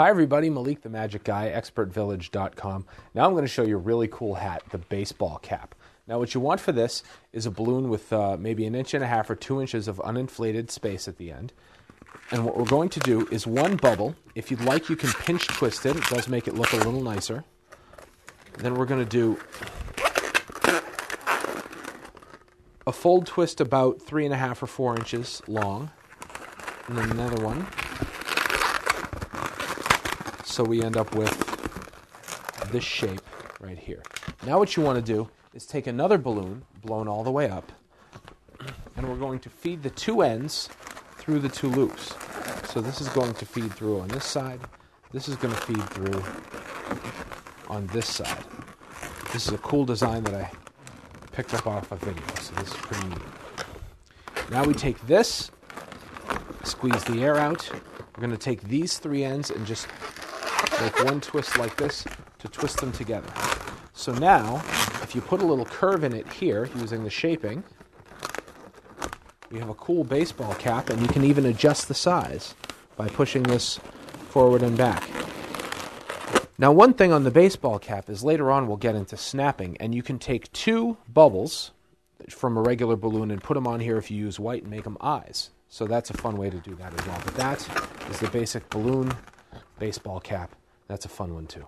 Hi, everybody. Malik the Magic Guy, expertvillage.com. Now I'm going to show you a really cool hat, the baseball cap. Now, what you want for this is a balloon with uh, maybe an inch and a half or two inches of uninflated space at the end. And what we're going to do is one bubble. If you'd like, you can pinch twist it. It does make it look a little nicer. Then we're going to do a fold twist about three and a half or four inches long. And then another one so we end up with this shape right here. Now what you want to do is take another balloon blown all the way up and we're going to feed the two ends through the two loops. So this is going to feed through on this side. This is going to feed through on this side. This is a cool design that I picked up off a video, so this is pretty neat. Now we take this, squeeze the air out. We're going to take these three ends and just make one twist like this to twist them together. So now, if you put a little curve in it here using the shaping, you have a cool baseball cap and you can even adjust the size by pushing this forward and back. Now, one thing on the baseball cap is later on we'll get into snapping, and you can take two bubbles from a regular balloon and put them on here if you use white and make them eyes. So that's a fun way to do that as well. But that is the basic balloon baseball cap. That's a fun one too.